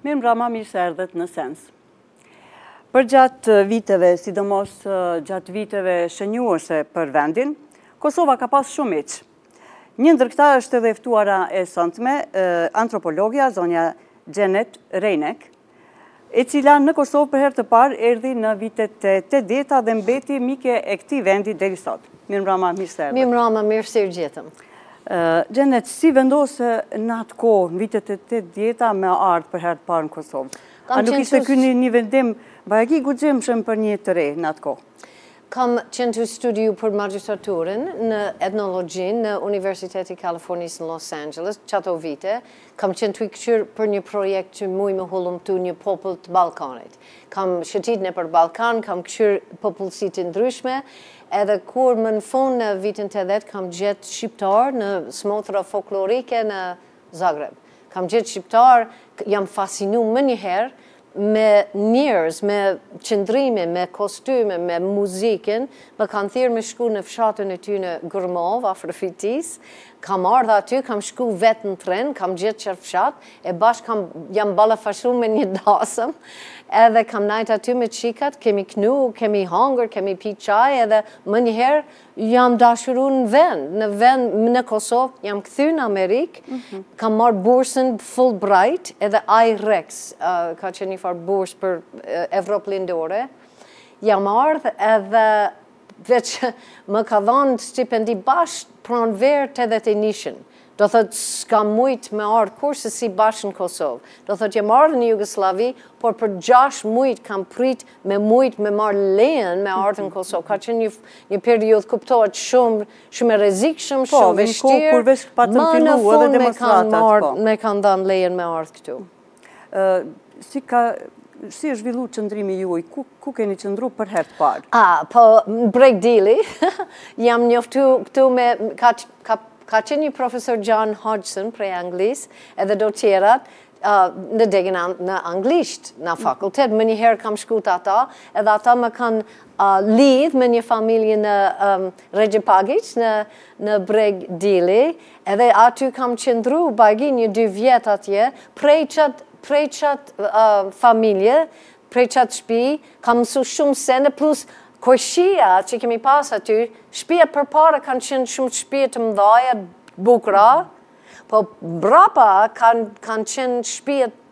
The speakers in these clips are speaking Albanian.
Mirëmbrama, mirë se erdhët në sens. Përgjatë viteve, sidomos gjatë viteve shenjuese për vendin, Kosova ka pas shumë miq. Një ndër këta është edhe e ftuara e sontme, antropologia, zonja Xhenet Reinek, e cila në Kosovë për herë të parë erdhi në vitet e tetdjeta dhe mbeti mike e këtij vendi deri sot. Mirëmbrëma, mirë se erdhët. Mirëmbrëma, mirë se ju gjetëm. Xhenet, si vendose në atë kohë, në vitet e tetdjeta me ardhë për herë të parë në Kosovë? A nuk ishte ky një vendim bajagi i guximshëm për një të re në atë kohë? Kam qenë tu studiu për magistraturën në etnologji në Universitetin e Kalifornisë në Los Angeles, që ato vite, Kam qenë tuj kqyr për një projekt që muj me hulumtu një popull të Ballkanit. Kam shëtit nëpër Ballkan, kam kqyr popullsi të ndryshme, edhe kur më në fund në vitin tetëdhjetë kam gjet shqiptarë në smotra folklorike në Zagreb. Kam gjet shqiptarë, jam fasinu menjëherë me njerëz, me qëndrime, me kostyme, me muzikën, më kanë thirrë me shku në fshatin e tyne Gërmovë, afër Vitisë, kam ardhë aty, kam shku vetë në tren, kam gjetë qat fshat, e bash kam, jam ballafaqu me një dasëm, edhe kam nejtë aty me çikat, kemi knu, kemi hangër, kemi pi çaj edhe menjëherë Jam dashuru në vend, në vend, në Kosovë, jam kthy në Amerikë, mhm. kam marrë bursën Fulbright edhe IREX, ka qenë një farë bursë për Evropë lindore, jam ardhë edhe veç më ka dhonë stipendi bash pranverë tetëdhjetë e nishin. Do thotë s'kam mujt me ardh kurrë se si bash në Kosovë. Do thotë jam ardhë në Jugosllavi, por për gjashtë mujt kam prit me mujt me marr lejen me ardhë në Kosovë. Ka qenë një një periodë kuptohet shumë shumë e rrezikshëm, po, shumë vështirë. Po, kur veç patën filluar edhe demonstratat, po. Më në fund më kanë marr, më kanë dhënë lejen me ardhë këtu. Si ka si është zhvillu qëndrimi juaj, ku, ku keni qëndru për herë të parë? A, po, në Breg Dielli, jam njoftu këtu me, ka, ka, ka qenë një profesor John Hodgson prej Anglisë, edhe do tjerat, në degën në anglisht, në fakultet, menjëherë kam shku te ata, edhe ata më kanë lidh me një familje në um, Rexhepagiq, në, në Breg Dielli, Edhe aty kam qëndru bajagi një dy vjet atje, prej qat prej qat familje, prej qat shpi, kam mësu shumë sende, plus kojshia që kemi pas aty, shpia përpara kanë qenë shumë shpia të mëdhaja, bukura, po mbrapa kanë kanë qenë shpia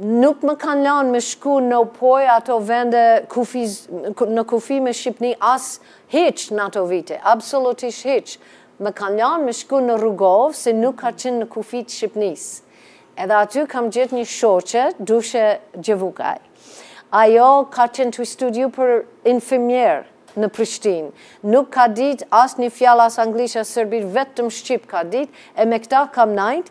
Nuk më kanë lanë me shku nëpër ato vende në kufi me Shqipni as hiç n'ato vite absolutisht hiç më kanë lanë me shku në Rugovë se nuk ka qenë në kufi t'Shqipnisë edhe aty kam gjet një shoqe Dushe Gjevukaj ajo ka qenë tu studiu për infermiere në Prishtinë nuk ka dit as një fjalë as anglisht as serbisht vetëm shqip ka dit e me kta kam nejt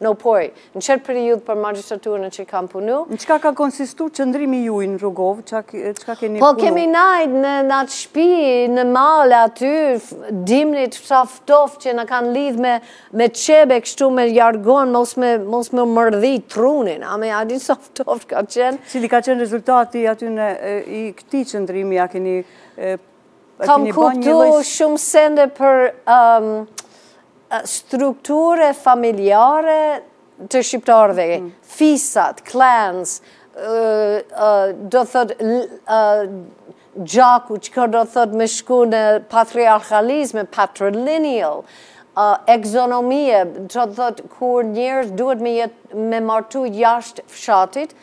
Në po, në qat periudhë për magjistraturën që kam punu? Në çka ka konsistu qëndrimi juj në Rugovë, çka keni punu? Po kemi nejt në atë shpi, në male aty, dimnit sa ftoft që na kanë lidhë me qebe, kështu me jorgan, mos me mërdhi trunin, a me e ditë sa ftoft ka qenë. Cili ka qenë rezultati aty i këtij qëndrimi, a keni Kam kuptu shumë sende për strukture familjare të shqiptarëve, mhm. fisat, clans, do thot gjaku, çka do thot me shku në patriarkalizme, patrilineal, ekzogamie, do thot kur njerëz duhet me martu jashtë fshatit,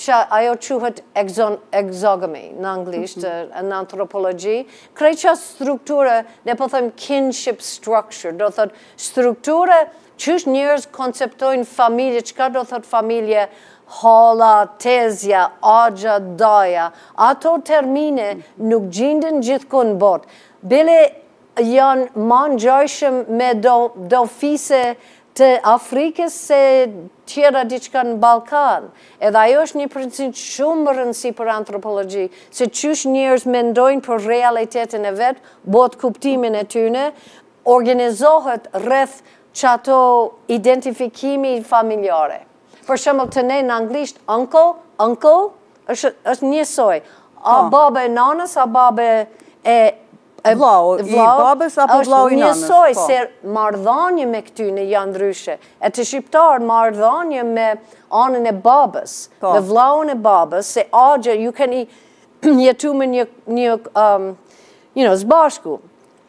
që ajo quhet exogamy në anglisht, mhm. në antropologji, krejt qajo strukture, ne po thojmë kinship structure, do thotë strukture qysh njerëz konceptojnë familje, çka do thotë familje, halla, tezja, axha, daja, ato termine mhm. nuk gjinden gjithkun n'botë, bile janë ma ngjajshëm me do fise Të Afrikës se tjera diçka në Ballkan. Edhe ajo është një princip shumë me rëndësi për antropologji, se qysh njerëz mendojnë për realitetin e vet, botëkuptimin e tyne, organizohet rreth qato identifikimi familjare. Për shembull te ne në anglisht uncle, uncle, është njësoj, a baba e nanës, a baba e E vllau i babës apo vllau i nanës? është njësoj po. se marrëdhanie me këtyne janë ndryshe. E te shqiptarë marrëdhanie me anën e babës, po. me vllaun e babës, se axha ju keni jetu me një, një, um, you know, s'bashku.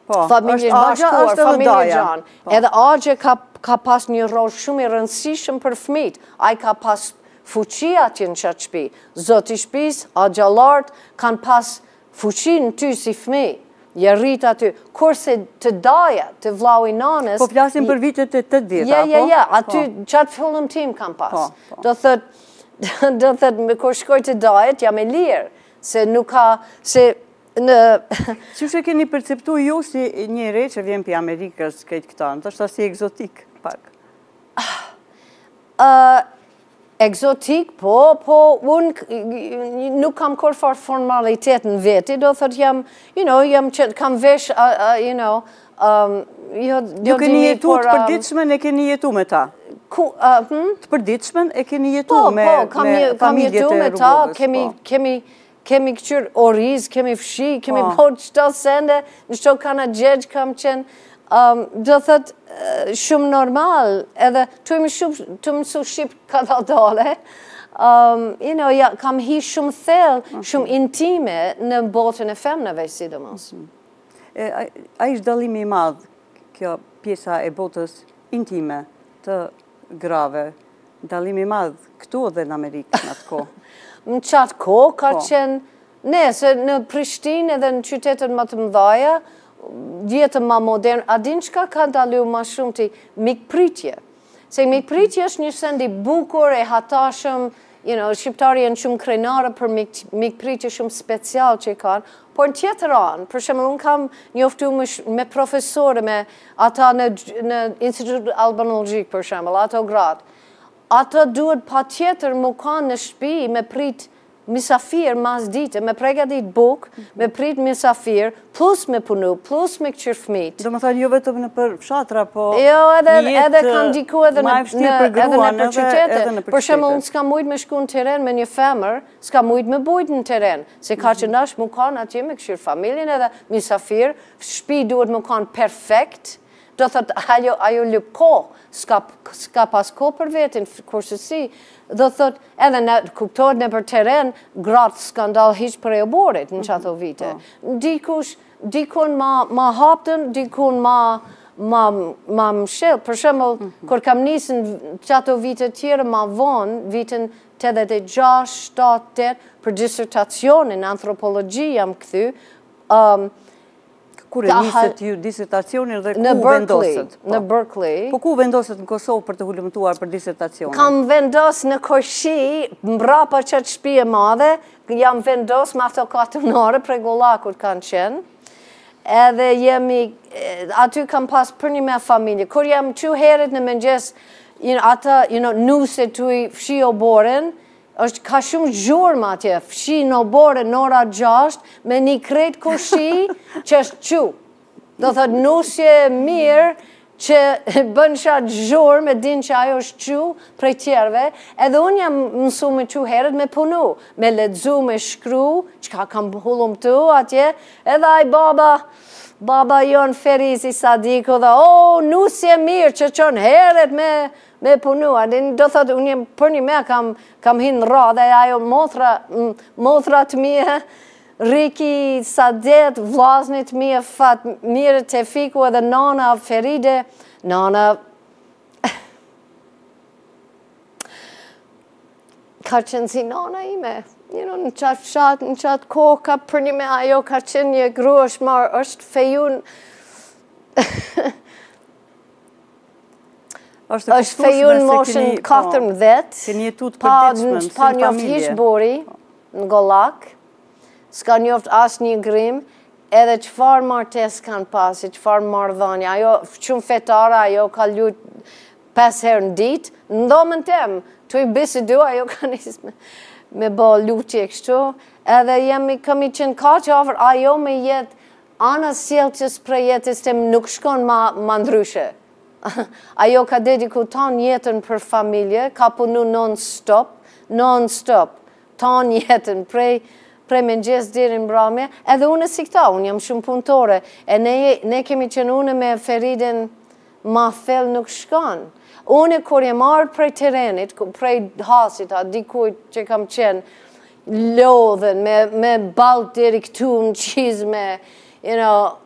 Po, familje e bashkuar, familje e gjanë. Po. Edhe axha ka, ka pas një rol shumë i rëndësishëm për fmijt. Ai ka pas fuqi atje në qatë shpi. Zoti i shpisë, axhallarët, kanë pas Fuqi në ty si fëmijë, je rrit aty, kurse te daja, te vllau i nanës... Po flasim për vitet e tetëdhjeta, apo? Ja, ja, ja, aty po. qat film tim kam pas. Po, po. Do thotë, do thotë, me kur shkoj te dajët, jam e lirë, se nuk ka, se në... Qysh e keni perceptu ju si njeri që vjen prej Amerikës, këtë këta, a është si egzotik, pak? Ah, Ekzotik, po, po, unë nuk kam kurrfarë formalitet në veti, do thot jam, you know, jam që kam vesh, you know, um, ju, ju keni jetu të um, përditshmen e keni jetu me ta? Ku, hm? Të përditshmen e keni jetu po, me, po, kam, me kam jetu me ta, kemi, po. kemi, Kemi këqyr oriz, kemi fshi, kemi bo, po qëto sende, në shto kana gjegjë kam qenë, do thot shumë normal, edhe të imi shumë tu mësu shqip kadaldale, you know, kam hi shumë thellë, mhm. shumë intime në botën e femnave, sidomos. Mhm. A ishte dallim i madh kjo pjesa e botës intime të grave. Dallim i madh këtu dhe në Amerikë në atë kohë. Në qatë kohë ka po. qenë, ne, se në Prishtinë edhe në qytetet më të mëdhaja, jetën ma modern, a din çka ka dallu ma shumë ti? Mikpritje. Se mikpritje është një send i bukur, e hatashëm, You know, shqiptarë janë shumë krenarë për mikpritje shumë special që i kanë, por në tjetër anë, për shembull unë kam njoftu me profesorë, me ata në Institut Albanologjik, për shembull, ato gratë, ata duhet patjetër me kanë në shpi me pritë misafirë masdite, me pregatit bukë, me pritë misafirë, Plus me punu, plus me këqyrë fëmijt. Domethënë, jo vetëm nëpër fshatra, po... Jo, edhe kanë diku edhe nëpër qytete. Për shembull, unë s'ka mujtë me shku në teren me një femër, s'ka mujtë me bujtë në teren, se ka qenë dashtë me kanë atje me këqyrë familjen edhe misafirë, shpi duhet me kanë perfekt, Do thot ajo ajo lyp kohë, s'ka s'ka pas kohë për veten, kurse si, do thot edhe në kuptohet nëpër terren gratë s'kan dalë hiç prej oborrit në qato mhm, vite. Po. Dikun dikun ma ma haptën, dikun ma ma ma mshelë, për shembull mm -hmm. kur kam nisë n'qato vite të tjera ma vonë vitin 86, 7, 8 për disertacionin antropologji jam kthy. Ëm um, Kur e nisët ju disertacionin dhe ku vendosët? Po. Në Berkeley. Po ku vendosët në Kosovë për të hulumtuar për disertacionin? Kam vendos në kojshi, mbrapa qat shpi e madhe, jam vendos me ato katunarë, prej Gollakut kanë qenë, edhe jemi, aty kam pas përnime familje. Kur jam çu herët në mëngjes, atë, you know, nuse tuj fshi oborrin, Është ka shumë zhurmë atje, fshijnë oborre në ora gjashtë, me ni krejt kojshi që është çu. Do thot nuse e mirë që bën qatë zhurmë, e din që ajo është çu prej tjerve, edhe unë jam mësu me çu herët me punu, me lexu, me shkru, çka kam hulumtu atje, edhe aj baba, baba jonë Ferizi Sadiku dhe, o, nuse e mirë që çon herët me Me punu, a dini, do thotë, unë jam përnjëme, kam, kam hinë në, ra, dhe, ajo motra, motrat e mia, Riki, Sadet, vllaznit e mi, Fatmir e Tefiku edhe nana Feride, nana, ka qenë si nana ime, në, në qat fshat, në qatë kohë, përnjëme ajo, ka qenë një grua është mar, është feju n', Është feju në moshën 14. Po, keni jetuar të përditshme, si familje. Pa njoft hiç burrin në Gollak. S'ka njoft asnjë grim, edhe çfarë martesë kanë pasi, çfarë marrëdhënia. Ajo shumë fetare, ajo ka lut pesë herë në ditë, në dhomën tem. Tuj... si dy, ajo ka nis me me bë lutje kështu, edhe jemi kemi qenë kaq afër, ajo m'u jet Ana sjelljes prej jetës tem nuk shkon ma ma ndryshe ajo ka dediku tan jetën për familje ka punu non stop non stop tan jetën prej prej mengjes deri në mbrëmje edhe unë si këta unë jam shumë punëtore e ne ne kemi qenë unë me Feriden ma thellë nuk shkon unë kur jam ardh prej terenit prej Hasit a diku që kam qenë lodhun me, me baltë deri këtu në qizme, you know,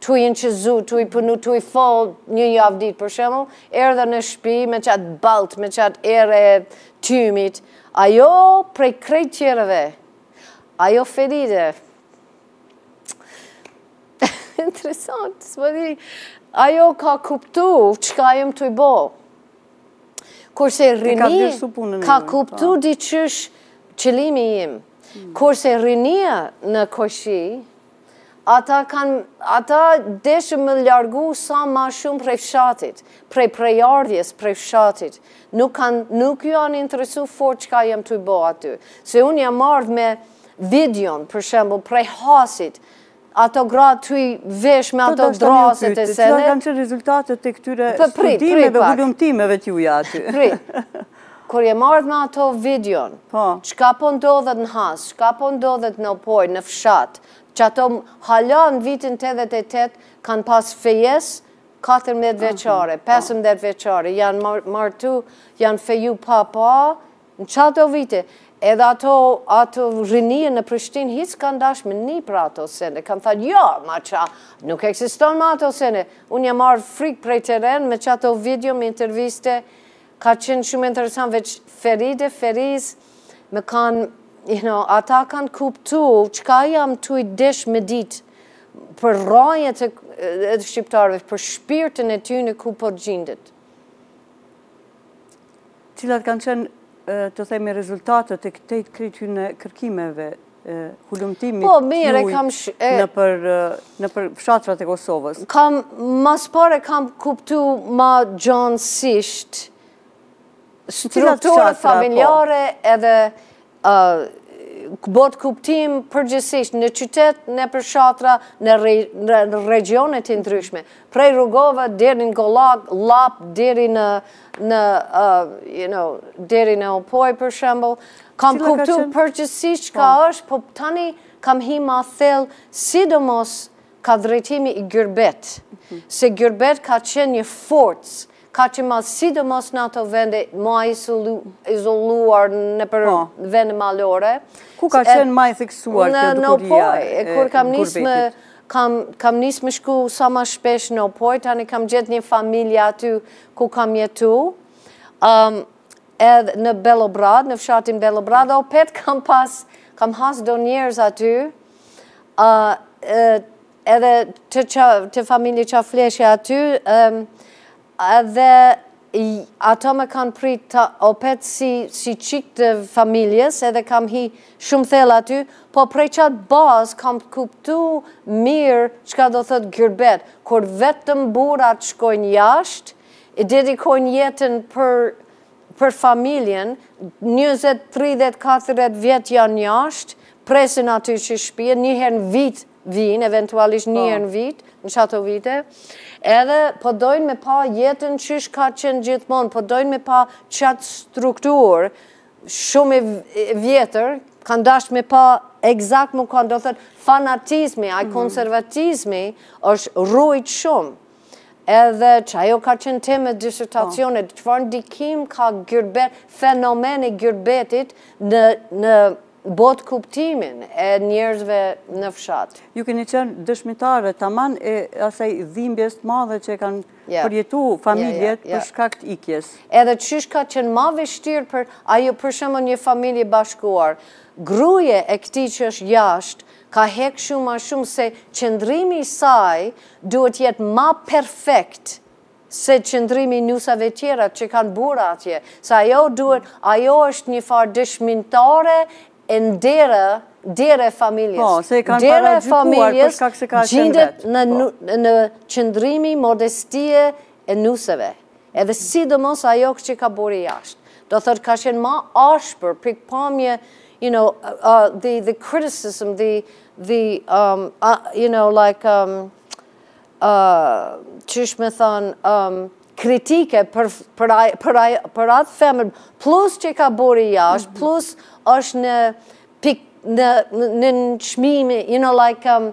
tuj inçizu, tuj punu, tuj fol një javë ditë për shembull, erdha në shpi me qatë baltë, me qatë erë e tymit, ajo prej krejt tjereve, ajo Feride, interesant, s'e di, ajo ka kuptu çka jam tuj bo, Kurse rrini ka kuptu po. diqysh qëlimi im. Hmm. Kurse rinia n'atë kohë, ata kanë, ata deshën m'u largu sa ma shumë prej fshatit, prej prejardhjes, prej fshatit. Nuk kanë, nuk ju ka interesu fort çka jam tuj bo aty. Se unë jam ardhë me videon, për shembull, prej Hasit, ato gratë tuj vesh me ato drrasat e sene. Cilat kanë qenë rezultatet të këtyre studimeve, hulumtimeve të juaja aty? Pri, kur jam ardh me ato videon, po. çka po ndodhet në Has, çka po ndodhet n'Opojë, në fshat, që ato hala në vitin 88 kanë pas fejesë 14 vjeçare, 15 vjeçare, janë martu, janë feju pa pa, N'qato vite, edhe ato, rinia në Prishtinë hiç s'kanë dashtë me ni për ato sene, kanë thanë, jo, ma ça, nuk ekziston ma ato sene. Unë jam marrë frik prej terren me qato video me interviste, ka qenë shumë interesant veç Ferid e Feriz m'kanë, you know, ata kanë kuptu çka jam tuj dashtë me ditë për rrajët e shqiptarëve, për shpirtin e tyne ku po gjindet. Cilat kanë qenë, të themi, rezultatet e krejt këtyne kërkimeve, hulumtimit po, nëpër fshatrat e Kosovës? Kam, ma s'pari kam kuptu ma gjanësisht strukturët, po, familjare edhe Botëkuptim përgjithësisht në qytet, nëpër fshatra, në regjionet e ndryshme. Prej Rugove, deri në Gollak, Llap, deri në, you know, deri në Opojë për shembull. Kam kuptu përgjithësisht çka është, po tani kam hi ma thellë, sidomos kah drejtimi i gyrbet, se gyrbet ka qenë një forcë, ka qenë ma sidomos në ato vende ma izoluar nëpër, po, vende malore. Ku ka qenë ma e theksuar kjo dukuria e gurbetit? Në Opojë, kur kam nisë me, kam nisë me shku sa ma shpesh në Opojë, tani kam gjetë një familje aty ku kam jetu, edhe në Bellobrad, në fshatin Bellobrad, opet kam pas, kam hasë do njerëz aty, edhe te familja që flejsha aty, edhe ato me kanë pritë opet si çikë të familjes, edhe kam hi shumë thellë aty, po prej qatë bazë kam kuptu mirë çka do thotë gyrbet, kur vetëm burrat shkojnë jashtë, e dedikojnë jetën për për familjen, 20, 30, 40 vjet janë jashtë, presin aty te shpia, një herë në vit vijnë, eventualisht një, po, herë në vit, në qato vite, edhe po dojnë me pa jetën qysh ka qenë gjithmonë, po dojnë me pa qatë strukturë, shumë e vjetër, kanë dasht me pa egzakt me kanë, do thotë fanatizmi, ai, mhm, konservatizmi është rujt shumë. Edhe qajo ka qenë temë e disertacionit, çfarë ndikim ka gyrbet, fenomeni i gyrbetit në botëkuptimin e njerëzve në fshat. Ju keni qenë dëshmitare taman e asaj dhimbjes të madhe që e kanë përjetu familjet për shkak t'ikjes. Edhe qysh ka qenë ma vështirë për ajo për shembull një familje e bashkuar, gruja e këtij që është jashtë, Ka hek shum ma shum se qëndrimi i saj duhet të jetë ma perfekt se qëndrimi i nusave tjera që kanë burra atje se ajo duhet ajo është njëfarë dëshmitare e nderit, nderi i familjes, nderi i familjes gjindet në qëndrimi modestie e nuseve edhe sidomos ajo që ka burri jashtë do të thotë ka qenë ma ashpër pikëpamje you know uh, the the criticism the the um uh, you know like um uh qysh me thanë um kritike për për ai për ai për atë femër plus që ka burri jashtë mhm. plus është në pik në në çmimi you know like um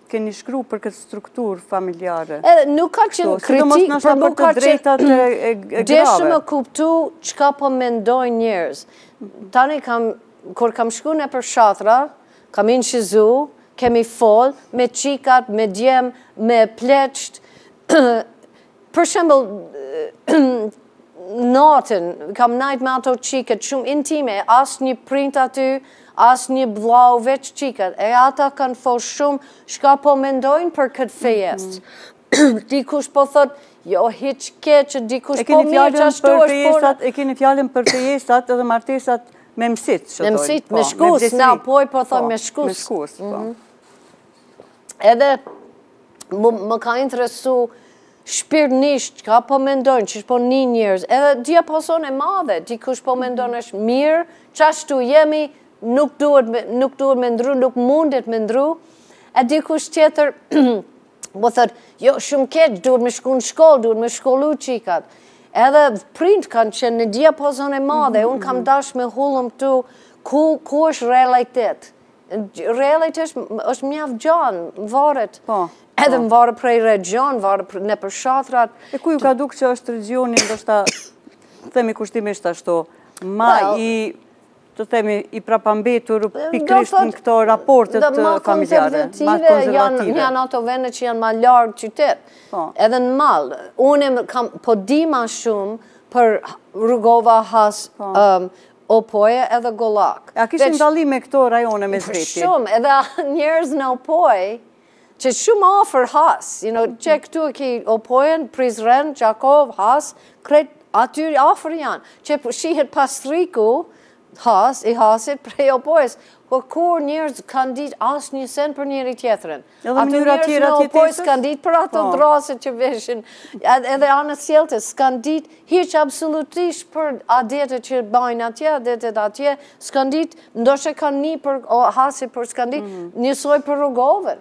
keni shkru për këtë strukturë familjare. Nuk ka qenë kritik, por nuk ka qenë deshta me kuptu çka po mendojnë njerëz. Tani, kur kam shku nëpër fshatra, kam inçizu, kemi fol, me çikat, me djem, me pleqt, Për shembull, natën, kam ndejtë me ato çikat shumë intime, asnjë prind aty, asnjë vlla, veç çikat, e ata kanë folë shumë, çka po mendojnë për këtë fejesë. Mhm. Dikush po thotë, jo, hiç keq, dikush po mirë që ashtu është punë. E keni fjalën për fejesat edhe martesat me msit, që thonë. Me msit, po, me shkus, n'Opojë po thonë me shkus. Me shkus, po. Mhm. edhe më ka interesu shpirtnisht, çka po mendojnë, që shpo një njërës, edhe diapazon e madhe, dikush po mendon mhm. është mirë, qashtu jemi, nuk duhet me ndru, nuk mundet me ndru, e dikush tjetër, po thotë, jo, shumë keq, duhet me shku në shkollë, duhet me shkollu çikat, edhe prind kanë qenë diapazon e madhe, mhm, unë kam mhm. dash me hulumtu, ku është realitet, Realitet është, është mjaft gjanë, varet. Po. Edhe po. varet prej regjion, varet nëpër fshatrat. E ku ju ka dukë që është regjioni, ndoshta, themi kushtimisht ashtu, ma i të themi, i prapambetur po, pikrisht në këto raportet familjare, ma konservative. Janë ato vende që janë ma larg qytet, po. edhe në mal. Unë kam po di ma shumë për Rugova, Has po. Opojë edhe Gollak. A kishin dallim këto rajone mes veti? Shumë, edhe njerëz në Opojë, që shumë afër Has, you know, qe këtu e ki Opojën, Prizren, Gjakovë, Has, krejt, aty afër janë, që shihet Pashtriku, Has, i Hasit, prej Opojës, po kurrë njerëz kanë ditë asnjë sen për njëri-tjetrin, Edhe mënyra tjetër të jetesës? Po, e s'kanë ditë për ato, po. rrasët që veshin. Edhe anasjelltas, s'kanë ditë hiç absolutisht për adetet që bajnë atje, adetet atje, s'kanë ditë, ndoshta kanë ni për Hasin, por s'kanë ditë, mhm. njësoj për Rugovë.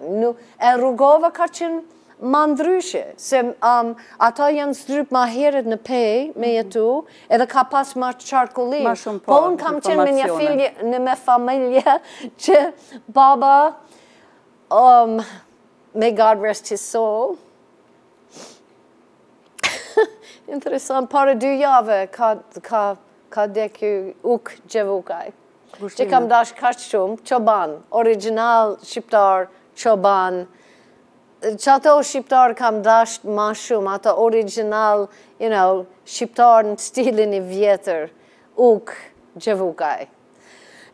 E Rugova ka qenë ma ndryshe, se um, ata janë zdryp ma heret në Pejë me mhm. jetu, edhe ka pas ma qarkullim. Ma shumë po, po unë kam qenë me një filje, në me familje, që baba, Um, may God rest his soul. Interesant, para dy jave ka, ka, ka dekë Ukë Gjevukaj. E kam dash kaq shumë, çoban, original shqiptar, çoban. Qata shqiptarë kam dash ma shumë, ata original, you know, shqiptarë në stilin i vjetër, Ukë Gjevukaj.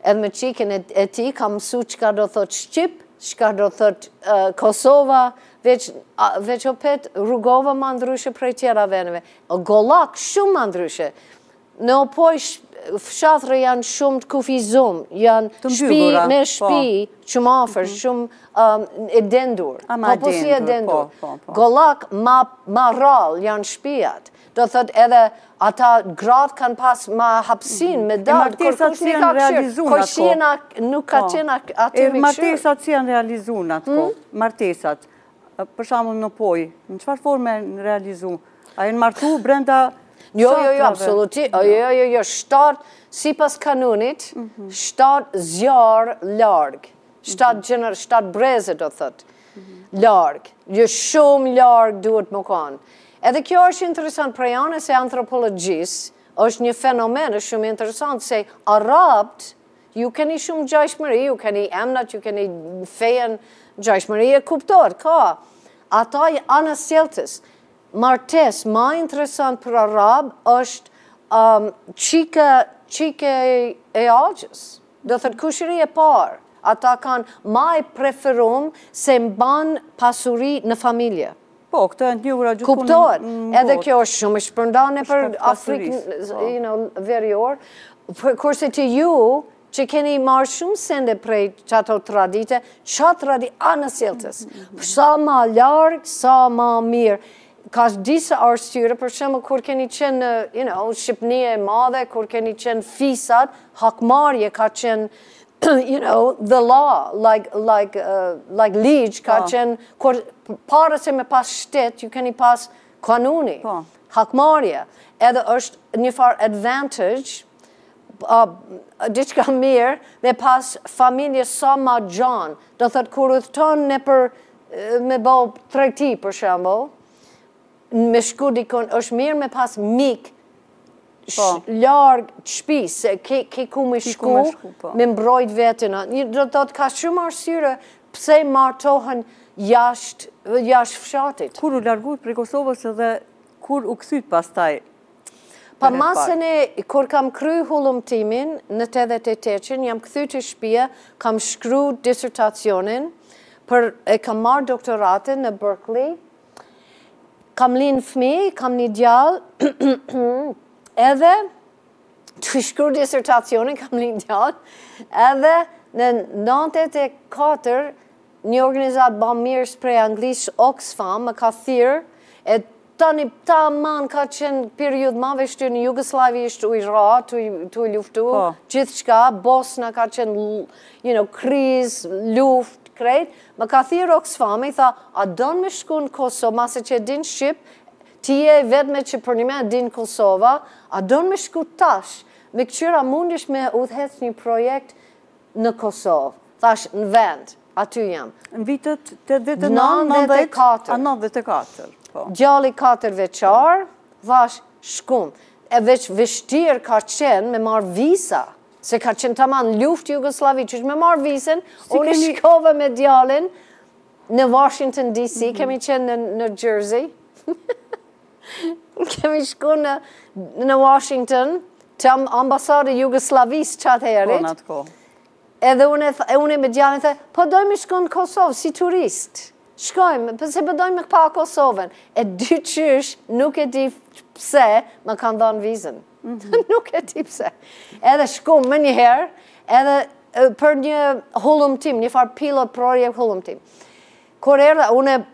Edhe me çikën e tij kam mësu çka do thotë shqip, çka do thotë Kosova, veç, veç opet, Rugova ma ndryshe prej tjera veneve. Gollak, shumë ma ndryshe. Në Opojë fshatrat janë shumë të kufizum, janë shpi me po. shpi, shumë afër, mhm. shumë um, e dendur. Po, po, si e dendur. Po, po, po. Gollak ma, ma rrallë janë shpijat. Do thotë edhe ata gratë kanë pas ma hapsinë me dalë, kërkush s'i ka kshyr, kërkush nuk ka po. qenë aty me kshyr. E martesat si janë realizu në atë kohë, hmm? martesat, për shembull në Opojë, në çfarë forme janë realizu? A janë martu brenda Jo, jo, jo, absolut, jo, jo, jo, jo, jo shtatë, sipas kanunit, mhm. shtatë zjarre larg. Shtatë gjener, shtatë breze do thotë. Larg, jo shumë larg duhet me konë. Edhe kjo është interesant prej anës së antropologjisë, është një fenomen, është shumë interesant se arabët, ju keni shumë gjajshmëri, ju keni emnat, ju keni fenë gjajshmëri e kupton, ka. Ata anasjelltas, martes, ma interesant për arabë është um, çika, çika e axhës. Do thotë kushëri e parë ata kanë ma e preferum se mban pasuri në familje. Po, këto janë të njohura gjithkund në botë. Kuptohet, edhe kjo është shumë e shpërndane nëpër Afrikë, you know, veriore, kurse te ju, që keni marrë shumë sende prej qasaj tradite, qajo traditë, anasjelltas, sa ma larg, sa ma mirë, Ka disa arsye, për shembull kur keni qenë në, you know, Shqipni e madhe, kur keni qenë fiset, hakmarrje ka qenë, you know, the law, like, like, uh, like ligj, ka po. qenë, kur, para se me pas shtet, ju keni pas kanuni, po. hakmarrje, edhe është një farë advantage, diçka mirë me pas familje sa ma t'gjanë, do thotë kur udhëton nëpër me bo tregti për shembull, me shku dikun, është mirë me pas mik po. larg shpisë, se ke ku me shku, po. me mbrojt vetën. Do thotë ka shumë arsyre pse martohen jashtë fshatit. Kur u largut prej Kosovës dhe kur u kthyt pastaj, Po masanej, kur kam kry hulumtimin në 88-ën, jam kthy te shpia, kam shkru disertacionin, për e kam marrë doktoratën në Berkeley, kam lindë fmi, kam një djalë, edhe tu shkru disertacionin, kam lindë djalë, edhe në 94, një organizatë bamirëse prej Anglisë, Oxfam, më ka thirrë, e Tani, taman ka qenë periudhë ma e vështirë në Jugoslavia ish tuj ra, tuj luftu, po. gjithçka, Bosna ka qenë, you know, krizë, luftë, krejt, më ka thirrë Oxfami, tha, a don me shku në Kosovë, masi që e din Shqip, ti je e vetme që përnime e din Kosovën, a don me shku tash, me kqyr a mundesh me udhëheq një projekt, në Kosovë. Thashë, në vend, aty jam. Në vitet 89, 94. 94, po. Djali 4 vjeçar, thashë, shkum. E veç vështirë ka qenë me marrë viza, se ka qenë taman luftë n'Jugoslavi, çishtu me marrë vizën, unë kemi... shkova me djalin në Washington DC, mhm. kemi qenë në Jersey. Kemi shku në, në Washington, te am, ambasada e Jugoslavisë qatëherit. Po, në atë kohë. Edhe unë, e unë me djalin thashë, po dojmë shku në Kosovë si turist. Shkojmë, përse po, po dojmë me pa Kosovën. E dyqysh nuk e di pse më kanë dhënë vizën. Mhm. nuk e di pse. Edhe shkum njëherë, edhe për një hulumtim, një farë pilot projekt hulumtim. Kur erdha une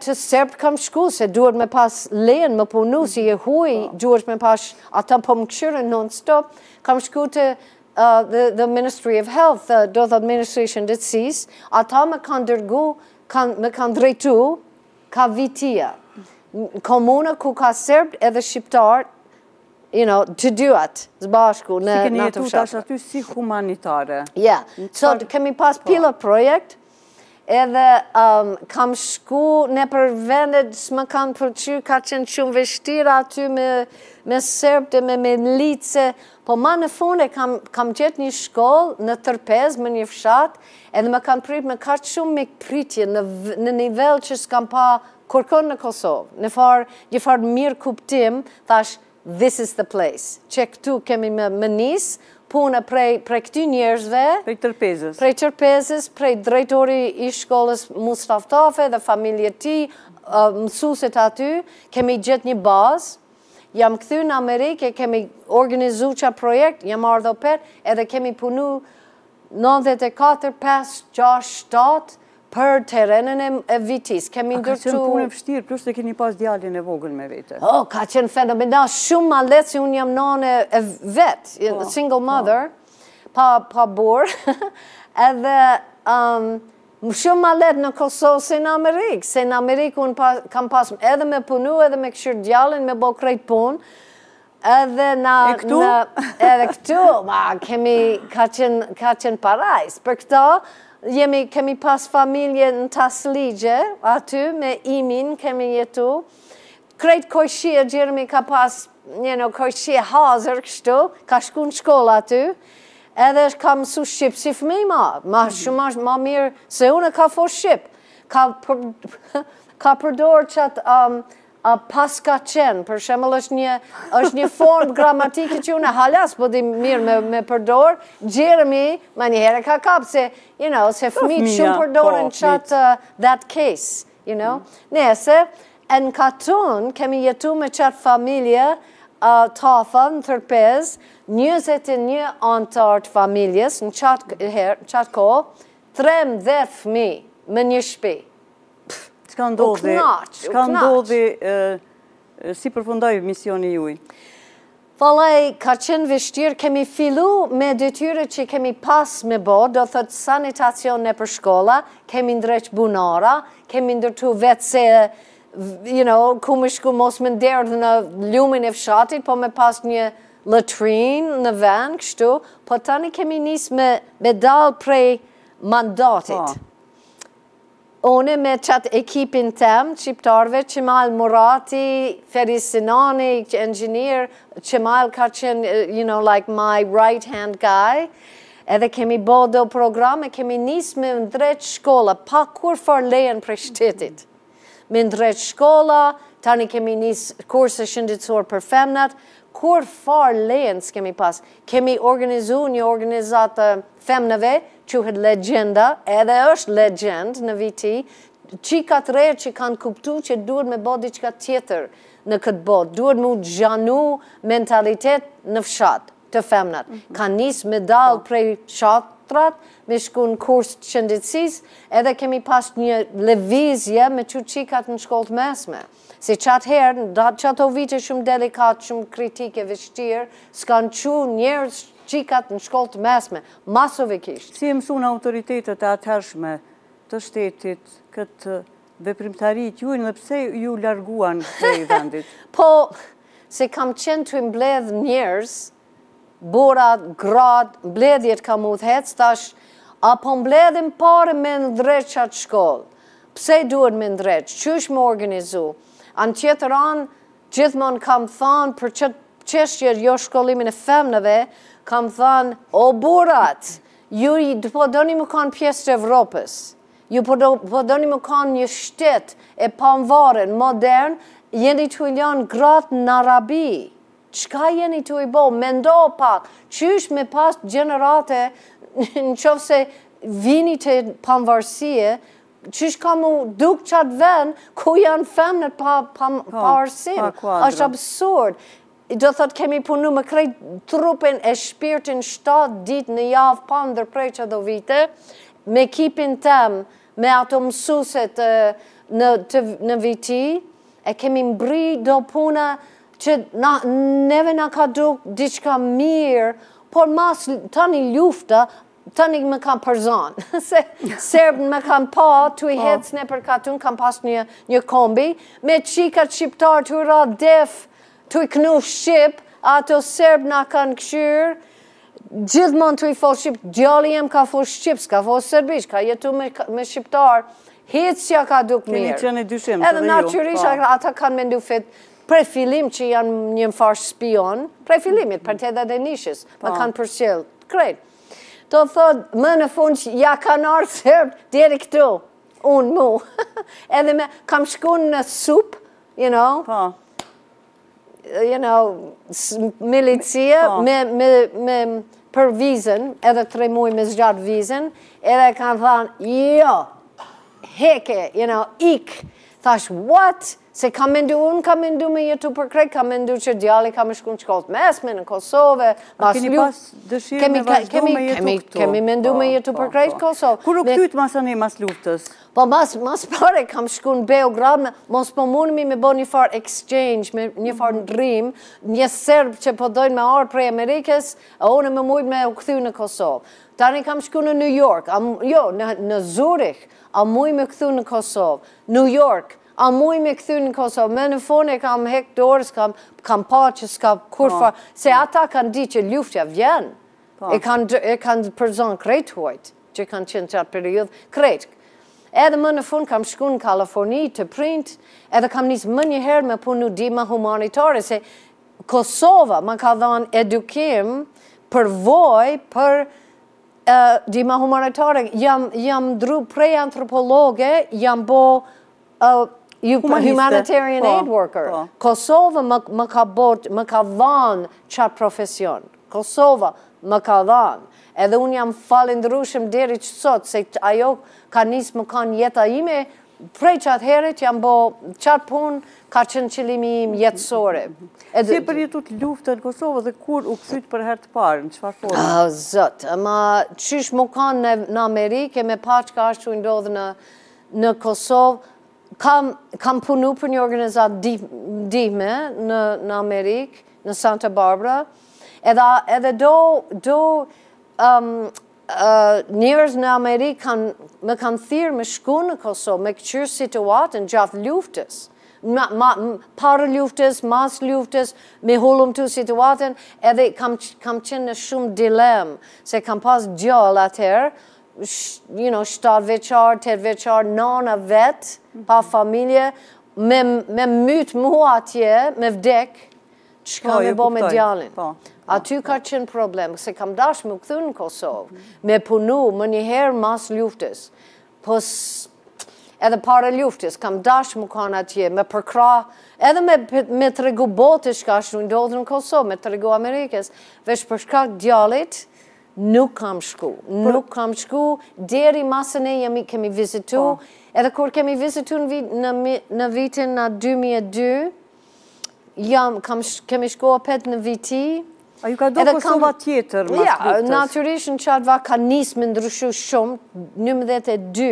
te serbt kam shku se duhet me pas lejen më punu si je huaj duhesh me pas ata po më kqyren non stop kam shku te the ministry of health do thot ministri e shëndetsisë ata më kan dërgu më kan drejtu ka Vitia komuna ku ka serb edhe shqiptar you know të dyat s'bashku si keni jetu tash aty si humanitare ja sot kemi pas pilot projekt edhe kam shku nëpër vende s'më kanë pëlqy, ka qenë shumë vështirë aty me serbët e me milicë, po ma në fund e kam gjetë një shkollë në Tërpezë me një fshatë, edhe më kanë pritë me kaq shumë mikpritje në nivel që s'kam pa kërkun në Kosovë, njëfarë njëfarë mirëkuptim, thashë This is the place. Qe këtu kemi me nis puna prej prej këty njerëzve, Prej Tërpezës. prej Tërpezës, prej drejtori i shkollës Mustaf Tafa dhe familje të tij, ë, mësuesit aty, kemi gjetë një bazë, jam kthy në Amerikë e kemi organizu qat projekt, jam ardhë opet, edhe kemi punu nëntëdhjetë e katër, pesë, gjashtë, shtatë, Për terrenin e Vitisë, kemi ndërtu... A ka qenë punë e vështirë, plus të keni pas djalin e vogël me vete? O, ka qenë fenomenal, shumë ma letë se unë jam nanë e vetë, po, single mother, pa, pa burrë, edhe um, shumë ma letë në Kosovë se në Amerikë, se në Amerikë unë pa, kam pas edhe me punu, edhe me kqyrë djalin, me bo krejt punë, Edhe na... E këtu? Edhe këtu, ma kemi ka qenë parajsë. Për këta, jemi kemi pas familje në Taslixhe, aty me Imin kemi jetu. Krejt kojshia, Jeremy ka pas nëna kojshie hazër kështu, ka shku në shkollë aty, edhe e ka mësu Shqip si fëmi ma, ma mhm. shumë ma mirë se unë ka fol Shqip. Ka përdorë qatë um, A paska qenë, për shembull është një, është një formë gramatikë që unë hala s'po di mirë me, me përdor, Jeremy, menjëherë e ka kapë se, you know, se po, fëmijët shumë po, përdorin qatë uh, that case, you know. Nejse, e në katun kemi jetu me qatë familje, uh, Tafa në Tërpezë, 21 antarë të familjes në qatë, her, qatë kohë, 13 fëmijë me një shpi. Qka ndodhi? U knaq, u knaq. ndodhi, si përfundoj misioni juj? Vallahi, ka qenë vështirë, kemi fillu me detyra që kemi pas me bo, do të thotë sanitacion nëpër shkolla, kemi ndreq bunara, kemi ndërtu vece, you know, ku me shku mos me derdhë në lumin e fshatit, po me pas një latrinë në ven, kështu, po tani kemi nisë me, me dalë prej mandatit. Po. Unë me qat ekipin tem shqiptarve Qemal Murati, Feri Sinani, inxhinier, Qemal ka qenë you know like my right hand guy, edhe kemi bo do programe, kemi nis me ndreq shkolla, pa kurrfarë leje prej shtetit. Me ndreq shkolla, tani kemi nis kurse shëndetësor për femnat, kurrfarë leje s'kemi pas. Kemi organizu një organizatë Femnave quhet Legjenda edhe është legjendë në Viti, çikat e reja që kanë kuptu që duhet me bo diçka tjetër në këtë botë, duhet m'u zgjanu mentalitet në fshat te femnat. Kanë nisë me dalë prej fshatrat, me shku në kurs të shëndetësisë, edhe kemi pas një lëvizje me çu çikat në shkollë të mesme. Se qatë herë, në qato vite shumë delikatë, shumë kritike, e vështirë, s'kanë çu njerëz çikat në shkollë të mesme, masovikisht. Si e mësuan autoritetet e atëhershme të shtetit këtë veprimtari t'juajn dhe pse ju larguan prej vendit? Po, se kam qenë tu i mbledh njerëz, Burrat, gratë, mbledhjet kam udhëheq, thash, a po mbledhim pare me ndreq atë shkollë? Pse duhet me ndreq? Qysh me organizu? A n'tjetër anë, gjithmonë kam thanë për çështjen jo shkollimin e femnave, kam thanë, o burra, ju po doni me kanë pjesë të Evropës, ju po, po doni me kanë një shtet të pamvarun, modern, jeni tu i lanë gratë në Arabi, Çka jeni tu i bo, mendoni pak, qysh me pas gjeneratë në qoftë se vini te pamvarësia, qysh ka m'u duk qat vend ku janë femnat pa arsim, është absurd, do thot kemi punu me krejt trupin e shpirtin 7 dit në javë pa ndërpre qato vite, me ekipin tem Me ato mësuset ndër vite e kemi mbri do puna që neve na ka duk diçka mirë, por mas tana lufta tani më kanë përzan. Se serbët më kanë pa tuj hec nëpër katun kam pas një një kombi me çikat shqiptare tu ra def tuj knu shqip ata serbët na kanë kqyr Gjithmonë tuj fol shqip, djali jem ka fol shqip, s'ka fol serbisht, ka jetu me shqiptar, hiç s' u ka duk mirë. Keni qenë i dyshimtë edhe ju. Edhe natyrisht, po. ata kanë mendu fill, prej fillimit që jam një farë spion, prej fillimit, për tetëdhetenishës, më po. kanë përcjell, krejt. Do thot, më në fund ju ka ardh serbëve deri këtu, me mu. Edhe me, kam shku në SUP, you know. Po. you know, milicia po. me, me, me për vizën, çdo tre muaj me zgjatë vizën, edhe kanë thanë, jo, hajde, you know, ik, thash, what? Se kam mendu, unë kam mendu me jetu për krejt, kam mendu që djali ka me shku në shkollë t'mesme, në Kosovë, mas lju. Kemi pas dëshirë me vazhdu me jetu këtu. Kemi mendu me po, jetu po, për krejt po. Kosovë. Kur u kthyet masandej mas luftës? Po mas, ma s'pari kam shku në Beograd, me, mos po mundemi me bo një farë exchange, me një farë mhm. ndrim, një serb që po don me ardh prej Amerikës, e unë me mujtë me u kthy në Kosovë. Tani kam shku në New York, a, jo, në, në Zurich, a muj me u kthy në Kosovë, New York, a muj me u kthy në Kosovë, më në fund kam hek dorë, kam, kam pa që s'ka kurfarë, po. se ata kanë di që lufta vjen, po. e kanë, e kanë përzan krejt t'huajt. që kanë qenë qat periudhë, krejt. Edhe më në fund kam shku në Kaliforni te prindt, edhe kam nisë menjëherë me punu ndihma humanitare, se Kosova më ka dhanë edukim, përvojë, për ndihma humanitare. Jam ndrru prej antropologe, jam bo Humanitarian aid worker. Po. Kosova më ka bo, më ka dhanë qat profesion. Kosova më ka dhanë. Edhe unë jam falënderushëm deri qe sot, se ajo ka nisë me kanë jeta ime, prej qatëherit jam bo qat punë, ka qenë qëllimi im jetësor. Si e përjetut luftën në Kosovë dhe kur u kthyt për herë të parë, në çfarë forme? A, zezë, ma qysh me kanë në Amerikë, me pa çka asht tu ndodhë në në Kosovë, kam, kam punu për një organizatë ndi, ndihme në, në Amerikë, në Santa Barbara, edhe, edhe do, do um, uh, njërës në Amerikë kan, më kanë thirrë me shku në Kosovë, me kqyrë situatën gjatë luftës, ma, ma, para luftës, mas luftës, me hulumtu situatën, edhe kam, kam qenë në shumë dilemë, se kam pas djalë atëherë, you know, shtatë vjeçar, tetë vjeçar, nana vet, pa mhm. familje, me, me myt mu atje, me vdek, çka po, me bo me djalin. Po, po, Aty ka qenë problem, se kam dash m'u kthy në Kosovë, mhm. me punu menjëherë mas luftës, po edhe para luftës, kam dash me kanë atje, me përkrah, edhe me, me tregu botës çka asht tu ndodhë në Kosovë, me tregu Amerikës, veç për shkak djalit, Nuk kam shku, nuk kam shku, deri mas, ne jemi kemi vizitu, po. edhe kur kemi vizitu në vitin në 2002, jam, kemi shku apet në Viti, A ju ka dukë Kosova tjetër, mas luftës? Ja, natyrisht në qat vakt ka nisë me ndryshu shumë, 1992,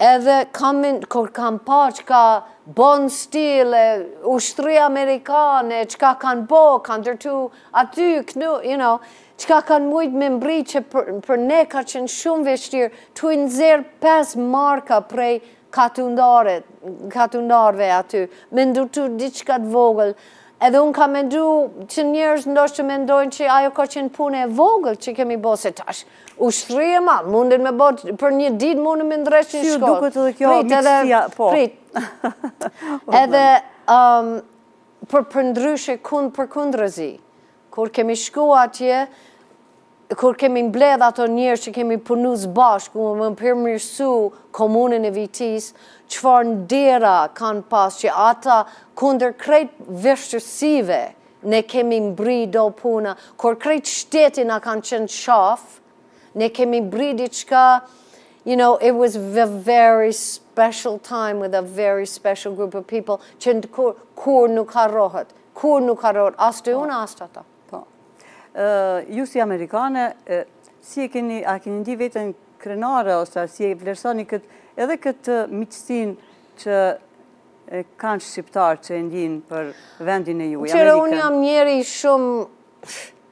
Edhe kam, kur kam pa çka bon Bondsteel-i, ushtria amerikane, çka kanë bo, kanë ndërtu aty, kënu, you know, çka kanë mujtë me mbri që për ne ka qenë shumë vështirë, t'i nxjerrë pesë marka prej katundare, katundarve aty, me ndërtu diçka të vogël, Edhe unë kam mendu që njerëz ndoshta mendojnë që ajo ka qenë punë e vogël që kemi bo se tash. Ushtria, ma, mundin me bo, për një ditë mundin me ndreq një shkollë. Si u dukte dhe kjo Vitia, po. Prit, edhe um, për përndryshe kund përkundrazi. Kur kemi shku atje, kur kemi mbledh ato njerëz që kemi punu së bashku, me, me përmirësu komunën e Vitisë, çfarë ndera kanë pas që ata kundër krejt vështirësive Ne kemi mbri do puna kur krejt shteti a kanë qenë qaf ne kemi mbri diçka you know it was a very special time with a very special group of people që kurrë kurrë nuk harrohet kurrë nuk harrohet as të unë as të ata po ju si amerikane si e keni a keni ndi vetën krenare ose si e vlerësoni këtë edhe këtë miqësinë që Kanë shqiptarët që e ndijnë për vendin e juj, Amerikën. Kqyr unë jam njeri shumë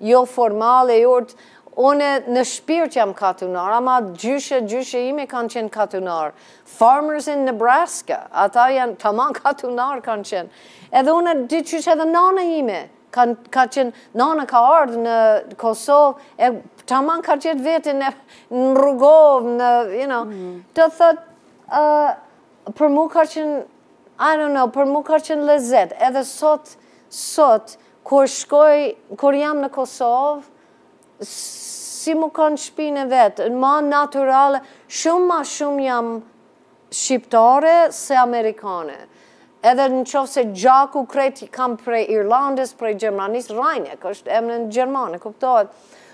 joformale e urtë, unë në shpirt jam katunar, ama gjyshe, gjyshe ime kanë qenë katunar. Farmers in Nebraska, ata janë taman katunar kanë qenë. Edhe unë di qysh edhe nana ime, ka qenë, nana ka ardhë në Kosovë, e taman ka gjetë vetin në Rugovë, në, you know, mm. të thëtë, Për mu ka qenë, I don't know, për mu ka qenë lezet. Edhe sot, sot, kur shkoj, kur jam në Kosovë, si m'u kanë n'shpinë e vet, ma naturale, shumë ma shumë jam shqiptare se amerikane. Edhe në qoftë se gjaku krejt kam prej Irlandës, prej Gjermanisë, Rajnek, është emën gjerman, e kuptohet.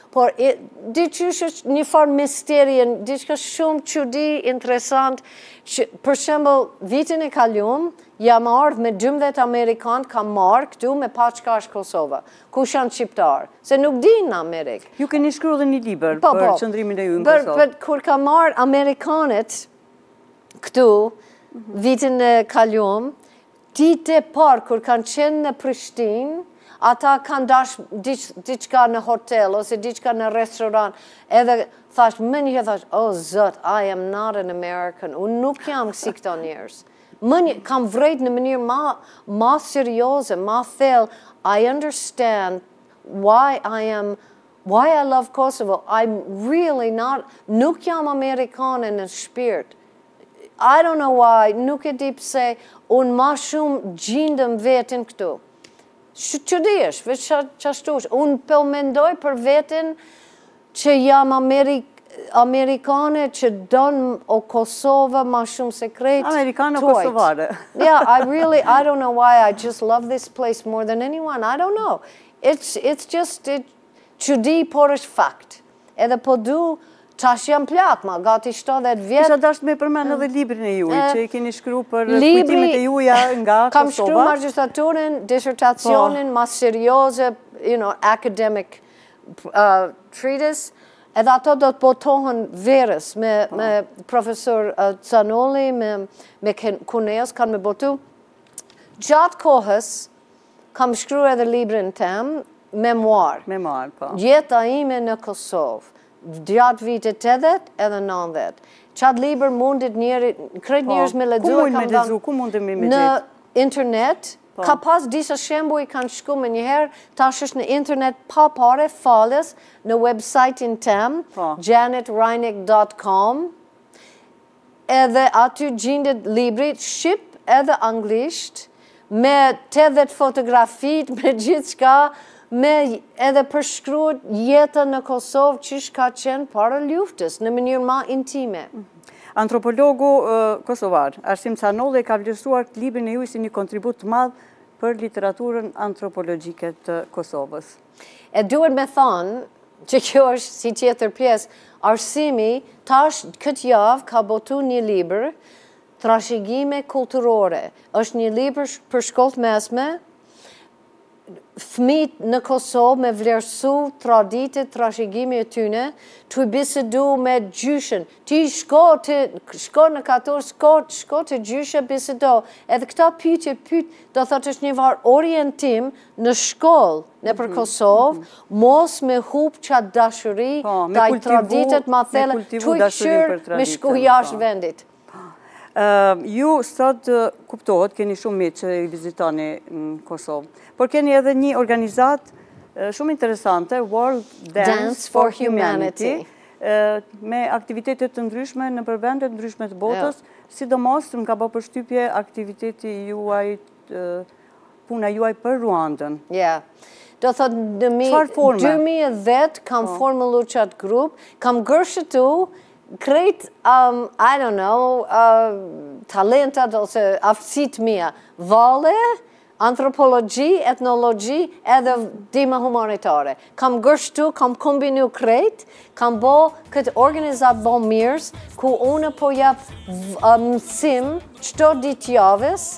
Por, di qysh është një farë misteri, di qysh është shumë çudi, interesant, që për shembull, vitin e kalum, jam ardhë me 12 Amerikanë, kam marrë këtu me pa çka është Kosova, kush janë shqiptarët, se nuk dinë n'Amerikë. Ju keni shkru dhe një libër po, për po. qëndrimin e juj në Kosovë. Por, kur kam marrë Amerikanët këtu, mhm. vitin e kalum, Ditën e parë kur kanë qenë në Prishtinë, ata kanë dash diçka në hotel ose diçka në restoran, edhe thash menjëherë thash, o zot, I am not an American, unë nuk jam si këta njerëz. Mënjë, kam vrejt në mënyrë ma, ma serioze, ma thellë, I understand why I am why I love Kosovo, I'm really not, nuk jam Amerikane në shpirt, I don't know why, nuk e di pse, unë ma shumë gjindëm vetin këtu. Çudi është, veç qashtu është. Unë po mendoj për vetin që jam Amerikane që don Kosovën ma shumë se krejtë. Amerikane o Kosovare. Yeah, I really, I don't know why, I just love this place more than anyone, I don't know. It's just, Çudi por është fakt. Edhe po du, tash jam plakë ma, gati 70 vjet. Kisha dashtë me përmendë edhe librin e juj, që e keni shkru për kujtimet e juja nga Kosova. Kam shkru magjistraturën, disertacionin, po. ma serioze, you know, academic uh, treatise, edhe ato do të botohen verës me, po. me profesor uh, Canolli, me, me Cuneus, kanë me botu. Gjatë kohës, Kam shkruar edhe librin tem, memoar. Memoar, po. Jeta ime në Kosovë. Gjatë vitet 80 edhe 90. Qat libër mundet njeri, krejt po, njerëz me lexu. Ku mund me lexu, ku mundemi me gjetë? Në internet, po. ka pas disa shembuj kanë shku menjëherë, tash është në internet pa pare falës në website-in tem, po. janetreineck.com, Edhe aty gjindet libri shqip edhe anglisht me tetdhet fotografi me gjithçka me edhe përshkruhet jetën në Kosovë qysh ka qenë para luftës në mënyrë ma intime. Antropologu kosovar, Arsim Canolli e ka vlerësuar këtë librin e juaj si një kontribut të madh për literaturën antropologjike të Kosovës. E duhet me thanë që kjo është si tjetër pjesë arsimi, tash këtë javë ka botu një libër, Trashigimia kulturore, është një libër për shkollt mesme, fmijt në Kosovë me vlerësu traditat, trashigimi e tyne, tuj bisedu me gjyshen, ti shko, ti shko në katun, shko, shko te gjyshja bisedo, edhe këto pytje pyt, domethanë është njëfarë orientim, në shkollë, nëpër mhm. Kosovë, mhm. mos me hup qatë dashuri, po, ndaj traditet ma thellë, tuj kqyrë me shku jashtë po. vendit. Ehm, ju sot kuptohet, keni shumë miq që i vizitoni në Kosovë, por keni edhe një organizatë shumë interesante, World Dance for Humanity, me aktivitete të ndryshme nëpër vende të ndryshme të botës, sidomos më ka bo përshtypje aktiviteti juaj puna juaj për Ruandën. Ja. Do të thotë në 2010 kam po. formulu qat grup, kam gërshetu krejt, um, I don't know, uh, talentet ose aftësitë e mia. Valle, antropologji, etnologji, edhe ndihma humanitare. Kam gërshetu, kam kombinu krejt, kam bo këtë organizatë bamirëse, ku unë po jap mësim çdo ditë javës,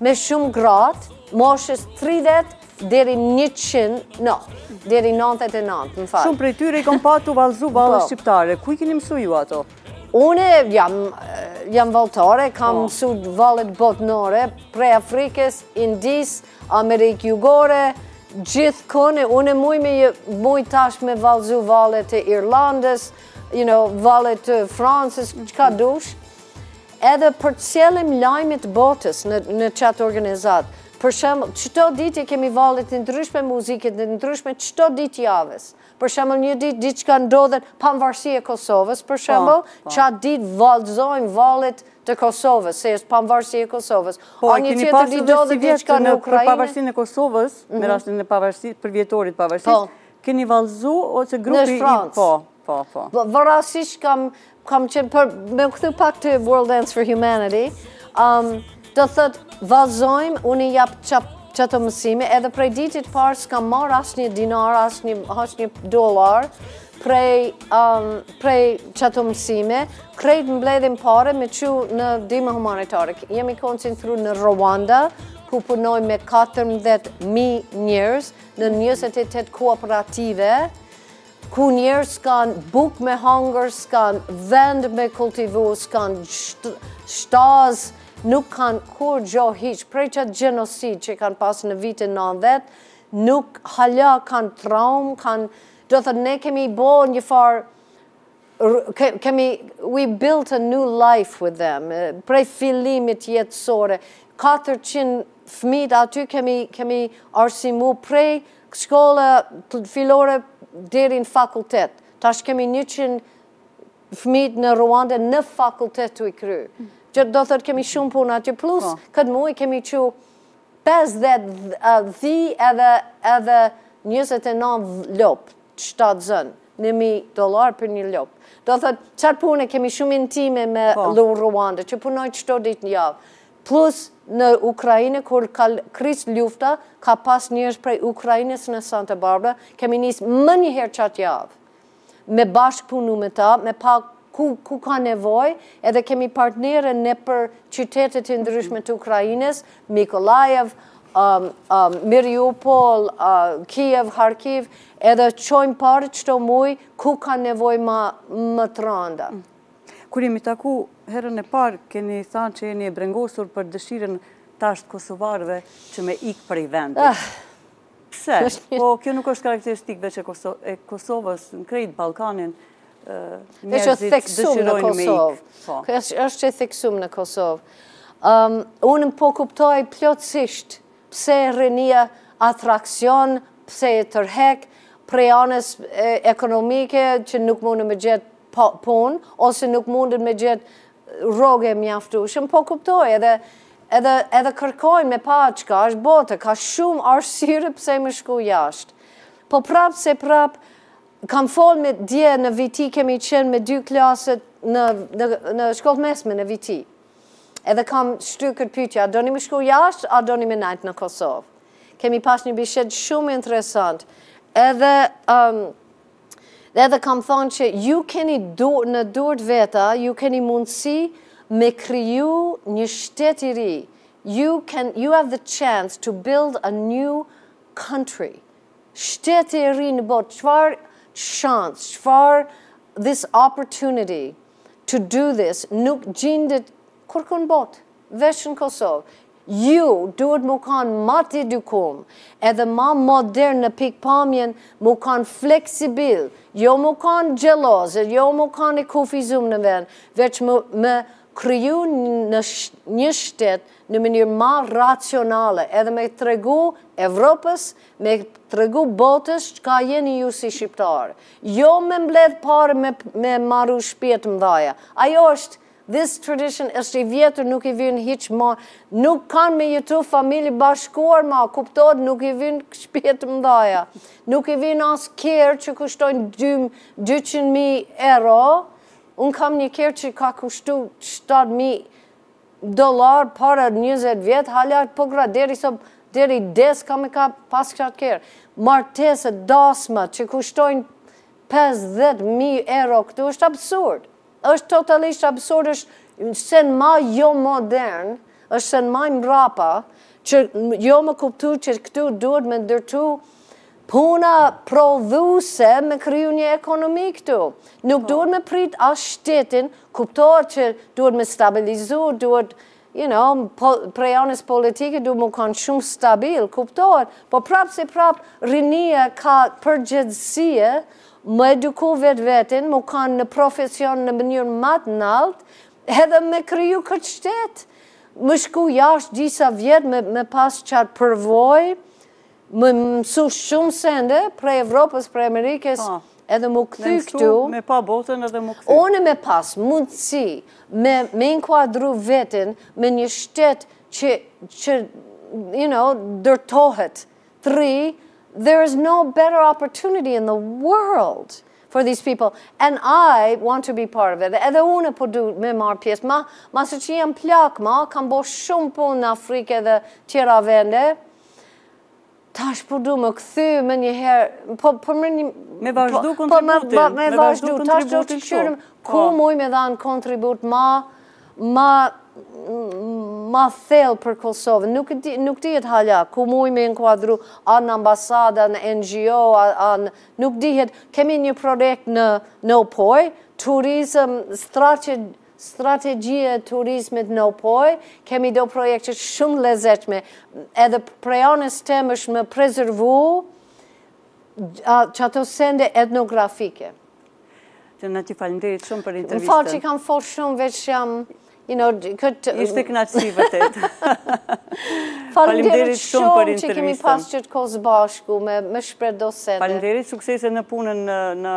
me shumë gratë, moshës 30 deri 100, no, deri 99, më fal. Shumë prej tyre i kom pa tu vallzu valle po. shqiptare, ku i keni mësu ju ato? Unë jam, jam valltare, kam po. mësu vallet botnore, prej Afrikës, Indisë, Amerikë Jugore, gjithkun, unë muj me jë, muj tash me vallzu valle të Irlandës, you know, valle të Francës, çka dush, edhe përcjellim lajmet e botës në, në qat organizatë, për shembull, çdo ditë kemi valle të ndryshme, muzikë të ndryshme çdo ditë javës, për shembull një ditë diçka ndodhet, pamvarësi e Kosovës, për po, shembull, po. qat ditë vallëzojmë valle të Kosovës, se është pamvarësi e Kosovës. Po, e keni pasur ditë ndodhet diçka në Ukrainë. Për pavarësinë e Kosovës, me mhm. rastin e për përvjetorit pavarësisë, po. keni vallëzu ose grupi i po, po, po. Varësisht kam Kam qenë për, me u kthy pak te World Dance for Humanity, um, do të thotë vallzojmë, unë i jap qato mësime, edhe prej ditit parë s'ka marrë asnjë dinar, asnjë, asnjë dollar, prej, um, prej qato mësime, krejt mbledhim pare me çu në ndihma humanitare. Jemi koncentru në Ruanda, ku punojmë me 14.000 njerëz në 28 kooperative, Ku njerëz s'kanë bukë me hangër, s'kanë vend me kultivu, s'kanë shtazë, nuk kanë kurgjo hiç, prej qat gjenocid që kanë pasë në vitin 90, nuk hala kanë traumë, kanë, do të thotë ne kemi bo një farë, kemi, we built a new life with them, prej fillimit jetësore, 400 fmijt aty kemi arsimu prej, shkolla fillore deri në fakultet. Tash kemi 100 fëmijët në Ruande në fakultet tu e kry. Që do thotë kemi shumë punë aty, plus po. këtë muaj kemi çu 50 dhi edhe 29 lopë, shtatzëna, 1.000 dolarë për një lopë. Do thotë, qatë punë kemi shumë intime me po. Ruanda, që punoj çdo ditë n'javë. Plus në Ukrainë kur ka kris lufta ka pas njerëz prej Ukrainës në Santa Barbara, kemi nis menjëherë qatë javë me bashkëpunu me ta, me pa ku ku ka nevojë, edhe kemi partnerë nëpër qytetet e ndryshme të Ukrainës, Mykolaiv, Mariupol, Kiev, Harkiv, edhe çojmë pare çdo muaj ku ka nevojë ma më të randa. Kur jemi taku herën e parë keni thanë që jeni e brengosur për dëshirën tash të kosovarëve që me ikë prej vendit. Ah. Pse? Po kjo nuk është karakteristikë veç e Kosovës, në krejt Ballkanin njerëzit dëshirojnë me ikë. Është e theksume në Kosovë. Po. Kjo është e theksume në Kosovë. Unë po kuptoj plotësisht Pse rrin një atraksion, pse e tërhek, prej anës ekonomike që nuk mundën me gjet punë, ose nuk mundën me gjet rrogë e mjaftueshme, po kuptoj edhe edhe kërkojnë me pa çka është bota, ka shumë arsye pse me shku jashtë. Po prap se prap, kam fol me dje në Viti kemi qenë me dy klasë në shkollë t'mesme në Viti, Edhe kam shtru këtë pyetje, a doni me shku jashtë, a doni me najtë në Kosovë? Kemi pas një bisedë shumë interesant, edhe, um, dhe edhe kam thanë që ju keni në duart veta, ju keni mundësi me kriju një shtet i ri. You have the chance to build a new country. Shtet i ri në botë, çfarë chance, çfarë this opportunity, to do this nuk gjindet kurkun n'botë, veç në Kosovë. Ju duhet mu kanë ma të edukum, edhe ma modern në pikpamjen, mu kanë fleksibil, jo mu kanë gjelozë, jo mu kanë e kufizum në vend, veç me kriju një shtet në mënyrë ma racionale, edhe me tregu Evropës, Me tregu botës çka jeni ju si shqiptar. Jo me mbledh parë me maru shpije të mëdhaja. Ajo është this tradition është i vjetër nuk i vyn hiç ma nuk kanë me jetu familje bashkuar ma kuptohet nuk i vyn shpije të mëdhaja. Nuk i vyn as kerr që kushtojnë dyqind mijë euro. Unë kam një kerr që ka kushtu shtatë mijë dollar para njëzet vjet hala po e grah deri sot deri des kam me pas qat kerr martesat dasmat që kushtojnë 50000 euro këtu është absurd është totalisht absurd është sen ma jo modern është sen ma mbrapa që jo me kuptu që këtu duhet me ndërtu Puna prodhuese me kriju një ekonomi këtu. Nuk duhet me prit as shtetin, kuptohet që duhet me stabilizu, duhet, you know, po, prej anës politike duhet mu kanë shumë stabil, kuptohet, po prap si prap rinia ka përgjegjësi me eduku vetë veten, mu kanë në profesion në mënyrë ma të naltë, edhe me kriju këtë shtet, me shku jashtë disa vjet me pas qat përvojë, Me mësu shumë sende, prej Evropës, prej Amerikës, po. edhe me kthy këtu. Me mësu, me pa botën edhe me kthy. Edhe me pas, mundësi, me inkuadru vetin, me një shtet që, që, you know, ndërtohet, të ri, there is no better opportunity in the world for these people, and I want to be part of it. Edhe une po du me marrë pjesë, ma, ma se që jam plak, ma, kam bo shumë punë në Afrikë edhe tjera vende, Tash po du me kthy menjëherë, po për më një... Me vazhdu kontributin, me vazhdu kontributin shumë. Ku muj me dhanë kontribut ma, ma, ma thellë për Kosovë, nuk, nuk dihet hala, ku muj me inkuadru, a në ambasada, në NGO, a, në, nuk dihet, kemi një projekt në, në Opojë, turizëm, straqe, Strategjia e turizmit n'Opojë kemi do projekte shumë të lezetshme, edhe prej anës tem është me prezervu qato sende etnografike. Xhenet faleminderit shumë për intervistën. Më fal që kam fol shumë veç jam you know këtë Ishte kënaqësi vërtet. Faleminderit shumë për intervistën. Që kemi pas qet kohë së bashku me shpreh do sende. Faleminderit suksese në punën në